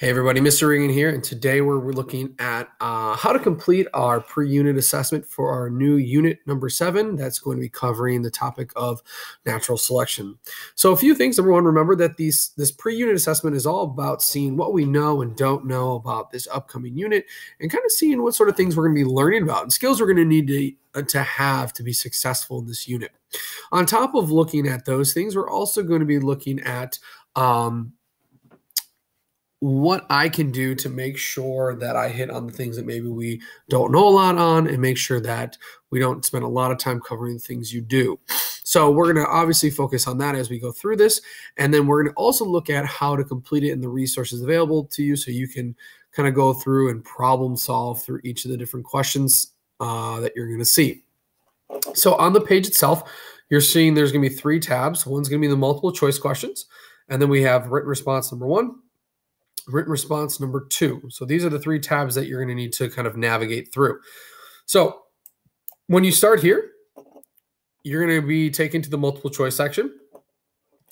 Hey everybody, Mr. Regan here, and today we're, we're looking at uh, how to complete our pre-unit assessment for our new unit number seven. That's going to be covering the topic of natural selection. So a few things. Number one, remember that these this pre-unit assessment is all about seeing what we know and don't know about this upcoming unit, and kind of seeing what sort of things we're going to be learning about and skills we're going to need to uh, to have to be successful in this unit. On top of looking at those things, we're also going to be looking at um, what I can do to make sure that I hit on the things that maybe we don't know a lot on and make sure that we don't spend a lot of time covering things you do. So we're going to obviously focus on that as we go through this. And then we're going to also look at how to complete it and the resources available to you so you can kind of go through and problem solve through each of the different questions uh, that you're going to see. So on the page itself, you're seeing there's going to be three tabs. One's going to be the multiple choice questions. And then we have written response number one, written response number two. So these are the three tabs that you're going to need to kind of navigate through. So when you start here, you're going to be taken to the multiple choice section.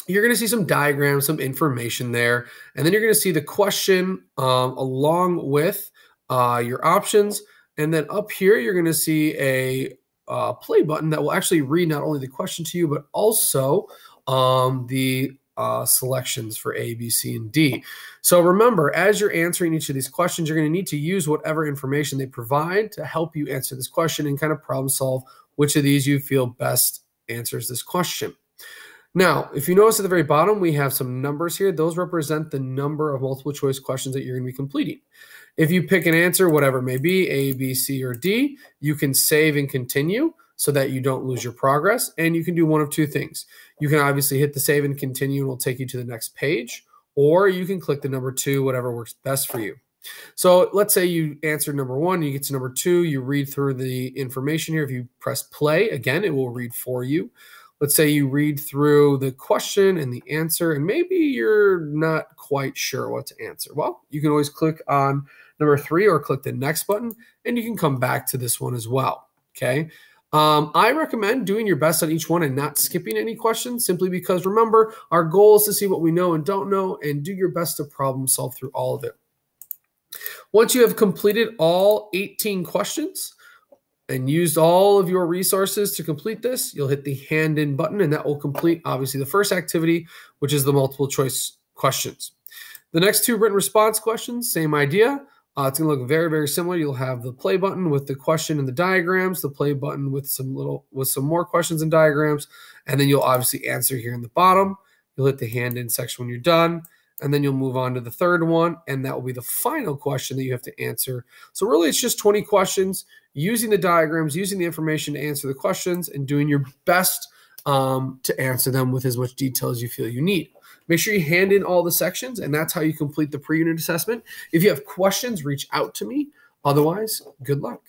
You're going to see some diagrams, some information there, and then you're going to see the question um, along with uh, your options. And then up here, you're going to see a uh, play button that will actually read not only the question to you, but also um, the uh, selections for A, B, C, and D. So remember, as you're answering each of these questions, you're going to need to use whatever information they provide to help you answer this question and kind of problem solve which of these you feel best answers this question. Now, if you notice at the very bottom, we have some numbers here. Those represent the number of multiple choice questions that you're going to be completing. If you pick an answer, whatever it may be, A, B, C, or D, you can save and continue so that you don't lose your progress. And you can do one of two things. You can obviously hit the save and continue, and it'll take you to the next page, or you can click the number two, whatever works best for you. So let's say you answer number one, you get to number two, you read through the information here. If you press play, again, it will read for you. Let's say you read through the question and the answer, and maybe you're not quite sure what to answer. Well, you can always click on number three or click the next button, and you can come back to this one as well. Okay. Um, I recommend doing your best on each one and not skipping any questions simply because remember, our goal is to see what we know and don't know and do your best to problem solve through all of it. Once you have completed all 18 questions and used all of your resources to complete this, you'll hit the hand in button and that will complete obviously the first activity, which is the multiple choice questions. The next two written response questions, same idea. Uh, it's going to look very, very similar. You'll have the play button with the question and the diagrams, the play button with some little with some more questions and diagrams, and then you'll obviously answer here in the bottom. You'll hit the hand in section when you're done, and then you'll move on to the third one, and that will be the final question that you have to answer. So really, it's just 20 questions using the diagrams, using the information to answer the questions, and doing your best um, to answer them with as much detail as you feel you need. Make sure you hand in all the sections, and that's how you complete the pre unit assessment. If you have questions, reach out to me. Otherwise, good luck.